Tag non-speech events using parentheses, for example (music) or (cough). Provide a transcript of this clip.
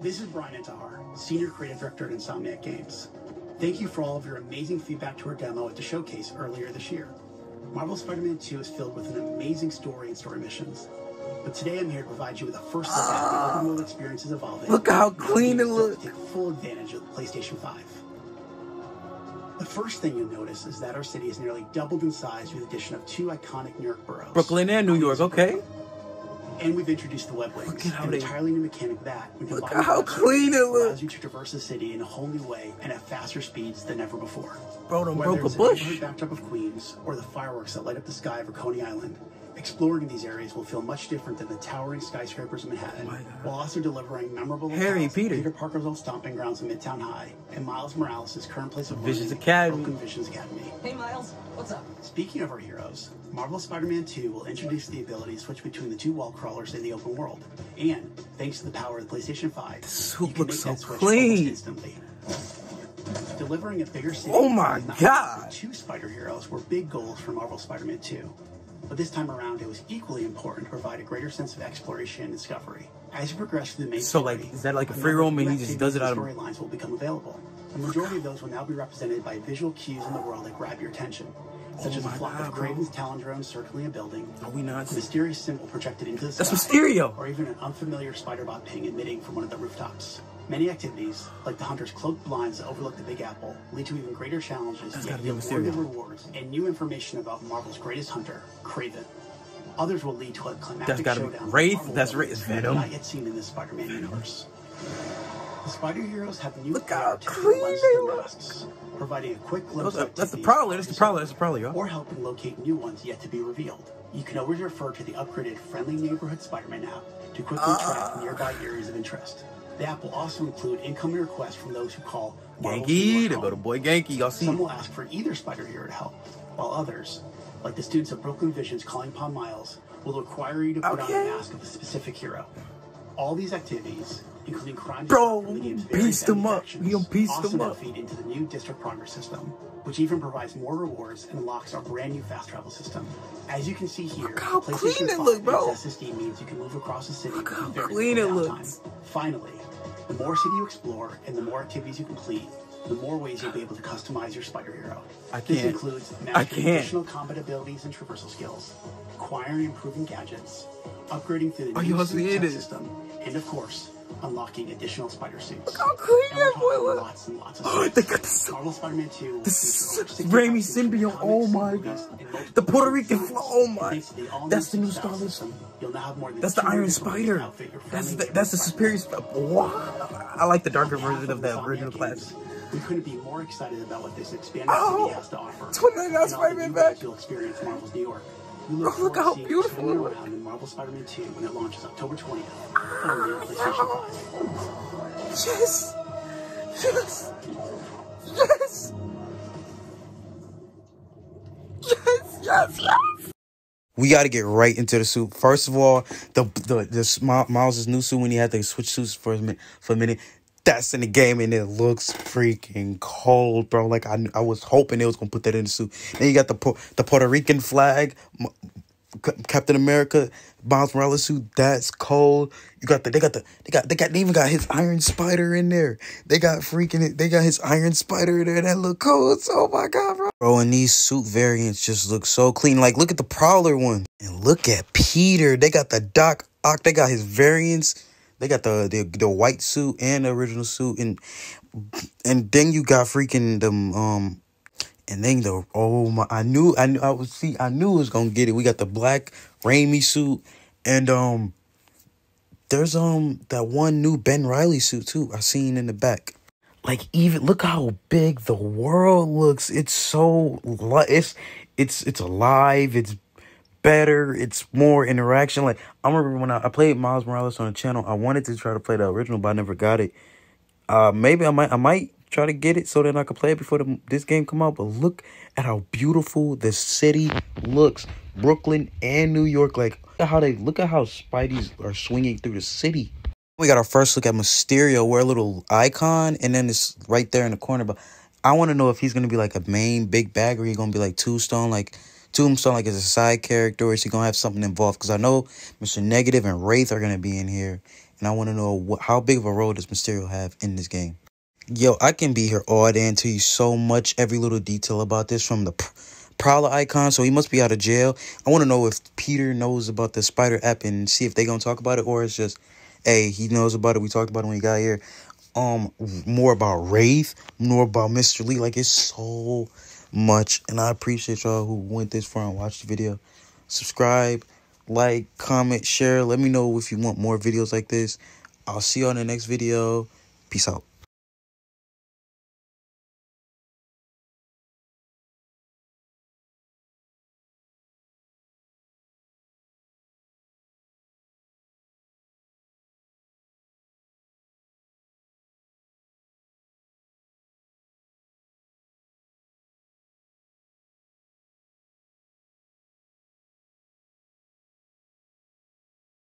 This is Brian Intihar, Senior Creative Director at Insomniac Games. Thank you for all of your amazing feedback to our demo at the showcase earlier this year. Marvel Spider-Man 2 is filled with an amazing story and story missions. But today I'm here to provide you with a first look at how the open world is evolving. Look how clean it looks. Take full advantage of the PlayStation 5. The first thing you'll notice is that our city has nearly doubled in size with the addition of two iconic New York boroughs. Brooklyn and New York, okay. And we've introduced the web Look at how an entirely new mechanic that, when Look combined at how clean it allows you to traverse the city in a whole new way and at faster speeds than ever before. Bro, Whether broke a it's the bush. backdrop of Queens or the fireworks that light up the sky over Coney Island, exploring these areas will feel much different than the towering skyscrapers of Manhattan, Oh my God. while also delivering memorable Harry, Peter. Peter Parker's old stomping grounds in Midtown High, and Miles Morales' current place of Visions learning, Academy. Brooklyn Visions Academy. Hey Miles, what's up? Speaking of our heroes, Marvel Spider-Man 2 will introduce the ability to switch between the two wall crawlers in the open world. And thanks to the power of the PlayStation 5, suit you can looks make so that switch clean. almost instantly. Delivering a bigger city Oh my God. just Two spider heroes were big goals for Marvel Spider-Man 2. But this time around, it was equally important to provide a greater sense of exploration and discovery. As you progress through the main So, story, like, is that like a free roam and he just does it out of- storylines will become available. The majority of those will now be represented by visual cues in the world that grab your attention, such Oh as a oh flock God, of bro. Kraven's Talon drones circling a building, Are we not? a mysterious symbol projected into the That's sky, Mysterio. or even an unfamiliar spider-bot ping emitting from one of the rooftops. Many activities, like the hunter's cloaked blinds that overlook the Big Apple, lead to even greater challenges, That's yet yield rewards and new information about Marvel's greatest hunter, Kraven. Others will lead to a climactic That's gotta be showdown. with Wraith? That's Wraith. Venom? Not yet seen in the Spider-Man universe. The Spider Heroes have new Look how clean they masks, providing a quick glimpse That's that's the Prowler, that's the Prowler, that's the y'all. Or helping locate new ones yet to be revealed. You can always refer to the upgraded Friendly Neighborhood Spider-Man app to quickly Ah. track nearby areas of interest. The app will also include incoming requests from those who call Genki, Teamwork they go to boy Genki. Y'all see? Some will ask for either spider hero to help, while others, like the students of Brooklyn Visions calling upon Miles, will require you to put on Okay. a mask of a specific hero. All these activities, including crime Bro, from the game's beast them up. He done beast them up. feed into the new district progress system, which even provides more rewards and unlocks our brand new fast travel system. As you can see here, Look how clean it 5 look, bro. SSD means you can move across the city Look how clean it looks. Finally, the more city you explore and the more activities you complete, the more ways you'll be able to customize your spider hero. I can't. includes I mastering can't. additional combat abilities and traversal skills, acquiring and improving gadgets, upgrading through the Are new y'all suit seeing tech it? system, and of course, unlocking additional spider suits. Look how clean we're that boy looks. Lots and lots of (gasps) they got the. Marvel Spider-Man 2 will This feature over is 65 Raimi symbiote. Oh my God. The Puerto Rican fly- oh my- Thanks to the all-new That's the new suit style Star Wars. You'll now have more than That's the Iron different ways to Spider. That's the that's the superior. Wow. I like the darker version of the original classic. We couldn't be more excited about what this expanded Oh, has to offer. 29 and Spider-Man back. You'll experience Marvel's New York. We Oh, look look how seeing you beautiful swimming it looks. around in Marvel Spider-Man 2 when it launches October 20th. Only on PlayStation 5. Yes. Yes. Yes. Yes. Yes. Yes. We got to get right into the suit. First of all, the the the Mi- Miles' new suit when he had to switch suits for a minute, for a minute. That's in the game and it looks freaking cold, bro. Like I, I was hoping it was gonna put that in the suit. Then you got the the Puerto Rican flag, Captain America, Miles Morales suit. That's cold. You got the they got the they got they got they even got his Iron Spider in there. They got freaking they got his Iron Spider in there. That look cold. Oh my god, bro. Bro, and these suit variants just look so clean. Like look at the Prowler one and look at Peter. They got the Doc Ock. They got his variants. They got the the, the white suit and the original suit and and then you got freaking them um and then the oh my I knew I knew I was see I knew it was gonna get it. We got the black Raimi suit and um there's um that one new Ben Reilly suit too. I seen in the back. Like even look how big the world looks. It's so it's it's it's alive. It's better. It's more interaction. Like I remember when I, I played Miles Morales on the channel. I wanted to try to play the original, but I never got it. Uh, maybe I might I might try to get it so that I can play it before the, this game come out. But look at how beautiful the city looks, Brooklyn and New York. Like look at how they look at how Spidey's are swinging through the city. We got our first look at Mysterio. We're a little icon, and then it's right there in the corner. But I want to know if he's gonna be like a main big bag, or he gonna be like two stone, like Tombstone, like as a side character, or is he gonna have something involved? Because I know Mr. Negative and Wraith are gonna be in here, and I want to know what how big of a role does Mysterio have in this game. Yo, I can be here all day and tell you so much, every little detail about this from the Prowler icon, so he must be out of jail. I want to know if Peter knows about the Spider app and see if they gonna talk about it, or it's just, hey, he knows about it. We talked about it when he got here. Um, more about Wraith, more about Mr. Li. Like it's so much, and I appreciate y'all who went this far and watched the video. Subscribe, like, comment, share. Let me know if you want more videos like this. I'll see you on the next video. Peace out.